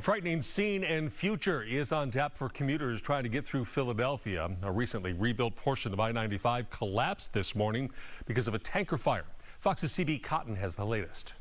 A frightening scene and future is on tap for commuters trying to get through Philadelphia. A recently rebuilt portion of I-95 collapsed this morning because of a tanker fire. Fox's CB Cotton has the latest.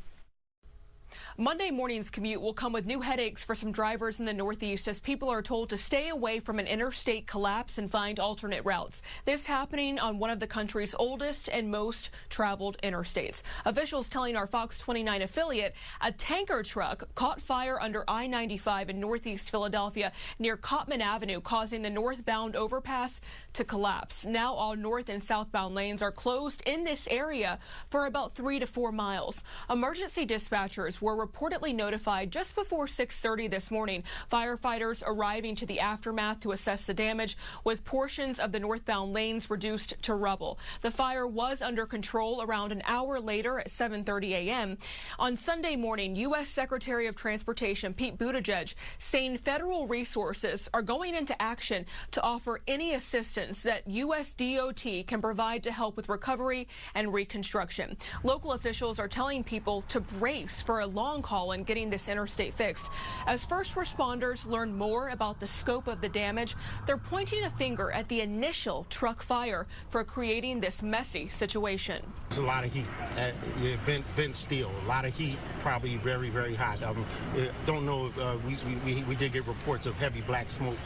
Monday morning's commute will come with new headaches for some drivers in the Northeast as people are told to stay away from an interstate collapse and find alternate routes. This happening on one of the country's oldest and most traveled interstates. Officials telling our Fox 29 affiliate a tanker truck caught fire under I-95 in Northeast Philadelphia near Cottman Avenue, causing the northbound overpass to collapse. Now all north and southbound lanes are closed in this area for about three to four miles. Emergency dispatchers were reportedly notified just before 6.30 this morning. Firefighters arriving to the aftermath to assess the damage with portions of the northbound lanes reduced to rubble. The fire was under control around an hour later at 7.30 a.m. On Sunday morning, U.S. Secretary of Transportation Pete Buttigieg saying federal resources are going into action to offer any assistance that U.S. DOT can provide to help with recovery and reconstruction. Local officials are telling people to brace for a long haul in getting this interstate fixed. As first responders learn more about the scope of the damage, they're pointing a finger at the initial truck fire for creating this messy situation. There's a lot of heat, uh, bent, bent steel, a lot of heat, probably very, very hot. Um, uh, don't know, uh, we, we, we did get reports of heavy black smoke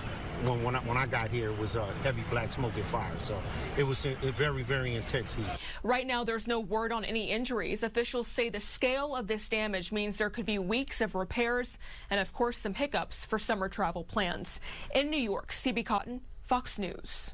when when I, when I got here it was a heavy black smoke and fire. So it was a, a very very intense heat. Right now, there's no word on any injuries. Officials say the scale of this damage means there could be weeks of repairs and, of course, some hiccups for summer travel plans. In New York, CB Cotton, Fox News.